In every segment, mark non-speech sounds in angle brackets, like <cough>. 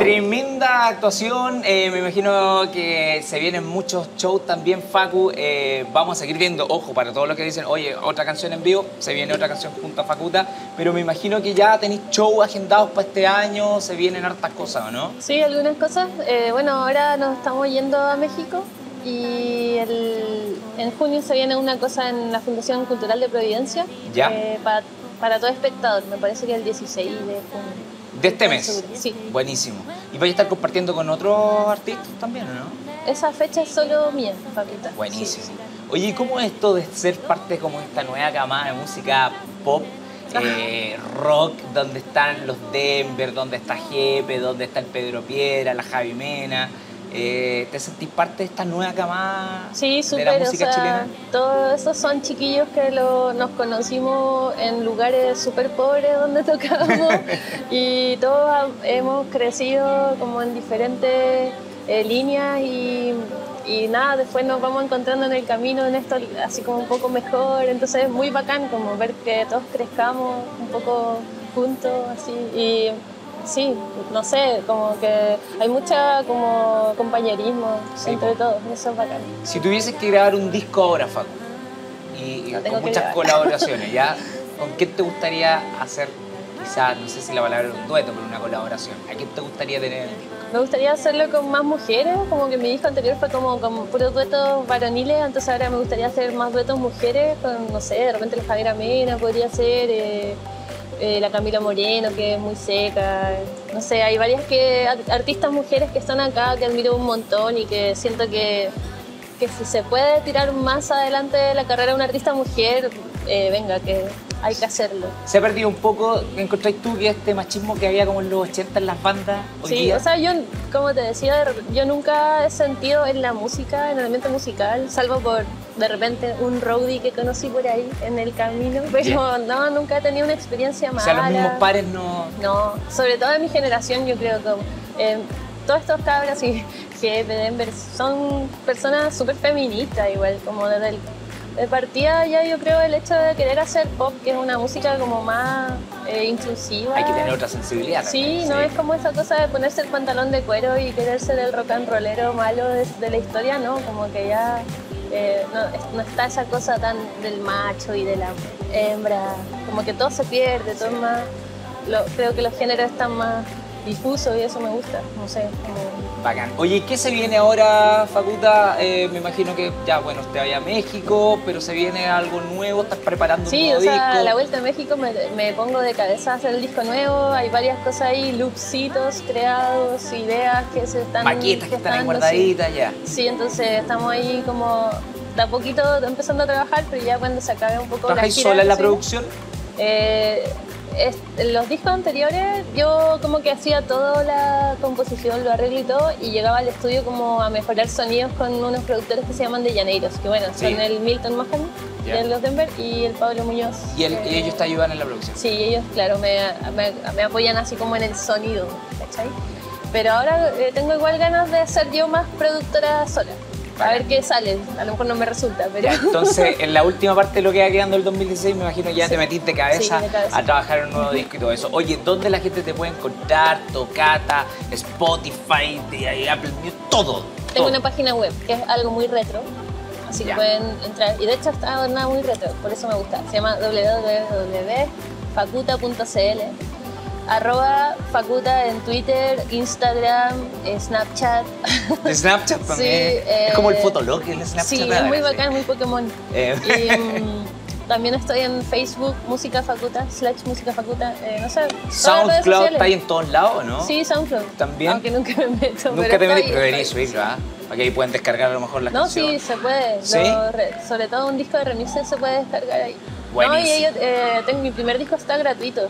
Tremenda actuación, eh, me imagino que se vienen muchos shows también, Facu. Eh, vamos a seguir viendo, ojo, para todos los que dicen, oye, otra canción en vivo, se viene otra canción junto a Facuta, pero me imagino que ya tenéis shows agendados para este año, se vienen hartas cosas, ¿o no? Sí, algunas cosas. Eh, bueno, ahora nos estamos yendo a México y el- en junio se viene una cosa en la Fundación Cultural de Providencia Ya. eh, para, para todo espectador, me parece que el 16 de junio. De este mes. Sí, Buenísimo. ¿Y vais a estar compartiendo con otros artistas también, o no? esa fecha es solo mía, facultad. Buenísimo. Sí. Oye, ¿y cómo es esto de ser parte como de esta nueva camada de música pop, <laughs> eh, rock, donde están los Denver, donde está Jepe, donde está el Pedro Piedra, la Javi Mena? Eh, ¿Te sentís parte de esta nueva camada Sí, de súper, la o música sea, chilena? todos esos son chiquillos que lo- nos conocimos en lugares súper pobres donde <laughs> tocábamos <laughs> y todos hemos crecido como en diferentes eh, líneas y, y nada, después nos vamos encontrando en el camino en esto así como un poco mejor, entonces es muy bacán como ver que todos crezcamos un poco juntos así y sí, no sé, como que hay mucha como compañerismo Sí, entre po. todos, eso es bacán. Si tuvieses que grabar un disco ahora, Facu, y, con muchas colaboraciones, ¿ya? ¿Con quién te gustaría hacer, quizás, no sé si la palabra es un dueto, pero una colaboración? ¿A quién te gustaría tener en el disco? Me gustaría hacerlo con más mujeres, como que mi disco anterior fue como con puros duetos varoniles, entonces ahora me gustaría hacer más duetos mujeres, con, no sé, de repente la Javiera Mena podría ser, eh, eh, la Camila Moreno, que es muy seca, no sé, hay varias que, artistas mujeres que están acá, que admiro un montón y que siento que, que si se puede tirar más adelante la carrera de una artista mujer, eh, venga, que hay que hacerlo. Se ha perdido un poco, ¿encontráis tú que este machismo que había como en los 80 en las bandas hoy Sí, día? o sea, yo, como te decía, yo nunca he sentido en la música, en el ambiente musical, salvo por de repente un roadie que conocí por ahí en el camino, <laughs> pero Ya. no, nunca he tenido una experiencia o mala. sea, los mismos pares no... No, sobre todo de mi generación, yo creo que eh, todos estos cabros y <laughs> que de Denver son personas súper feministas, igual, como desde el de partida ya yo creo el hecho de querer hacer pop, que es una música como más eh, inclusiva. Hay que tener otra sensibilidad. Sí, no es como esa cosa de ponerse el pantalón de cuero y querer ser el rock and rollero malo de, de la historia, no, como que ya eh, no, es- no está esa cosa tan del macho y de la hembra, como que todo se pierde, todo es más, lo- creo que los géneros están más difusos y eso me gusta, no sé, como... Bacán. Oye, ¿y ¿qué se viene ahora, Facuta? Eh, me imagino que ya, bueno, te vaya a México, pero se viene algo nuevo, estás preparando un Sí, nuevo o sea, disco. a la vuelta a México me, me pongo de cabeza a hacer el disco nuevo, hay varias cosas ahí, loopsitos creados, ideas que se están... Maquetas que están ahí sí. guardaditas ya. Sí, entonces estamos ahí como de a poquito empezando a trabajar, pero ya cuando se acabe un poco la ¿Trabajáis gira sola en la producción? eh, es- los discos anteriores yo como que hacía toda la composición, lo arreglo y todo, y llegaba al estudio como a mejorar sonidos con unos productores que se llaman De Llaneiros, que bueno, Sí. son el Milton Mahoney Ya. de los Denver y el Pablo Muñoz. Y, el- y ellos te ayudan en la producción. Sí, ellos, claro, me, me- me apoyan así como en el sonido, ¿cachai? Pero ahora eh, tengo igual ganas de ser yo más productora sola. A ver qué sale. A lo mejor no me resulta, pero... Ya, entonces, <laughs> en la última parte de lo que va quedando el 2016, me imagino ya Sí. te metiste cabeza, Sí, cabeza. a trabajar en un nuevo disco y todo eso. Oye, ¿dónde la gente te puede encontrar? Tocata, Spotify, Apple Music, todo. Tengo todo. una página web que es algo muy retro. Así Ya. que pueden entrar. Y de hecho está adornada muy retro, por eso me gusta. Se llama www.facuta.cl Arroba Facuta en Twitter, Instagram, <laughs> eh, Snapchat. Snapchat también. Sí, es como el eh, Fotolog en Snapchat. Sí, es muy sí. bacán, muy Pokémon. Eh, Y <laughs> mm, también estoy en Facebook, Música Facuta, slash Música Facuta, eh, no sé. SoundCloud está ahí en todos lados, ¿no? Sí, SoundCloud. También. Aunque nunca me meto. Nunca pero te metí, estoy- pero deberías estoy- subirlo, ¿ah? Para que ahí puedan descargar a lo mejor las No, sí, canciones. se puede. ¿Sí? Re- sobre todo un disco de remixes se puede descargar ahí. No, Buenísimo. y ellos, eh, tengo, mi primer disco está gratuito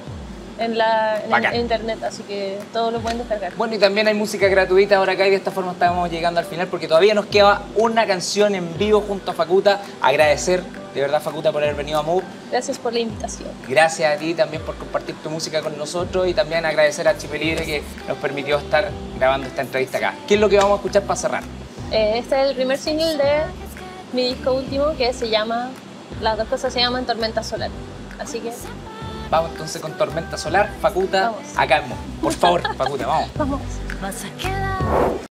en, la, en, internet, así que todos lo pueden descargar. Bueno, y también hay música gratuita ahora acá y de esta forma estamos llegando al final porque todavía nos queda una canción en vivo junto a Facuta. Agradecer de verdad Facuta por haber venido a Move. Gracias por la invitación. Gracias a ti también por compartir tu música con nosotros y también agradecer a Chip Libre que nos permitió estar grabando esta entrevista acá. ¿Qué es lo que vamos a escuchar para cerrar? Eh, este es el primer single de mi disco último que se llama, las dos cosas se llaman Tormenta Solar. Así que Vamos entonces con Tormenta Solar, Facuta, Vamos. acá en. Por favor, Facuta, vamos. <laughs> vamos.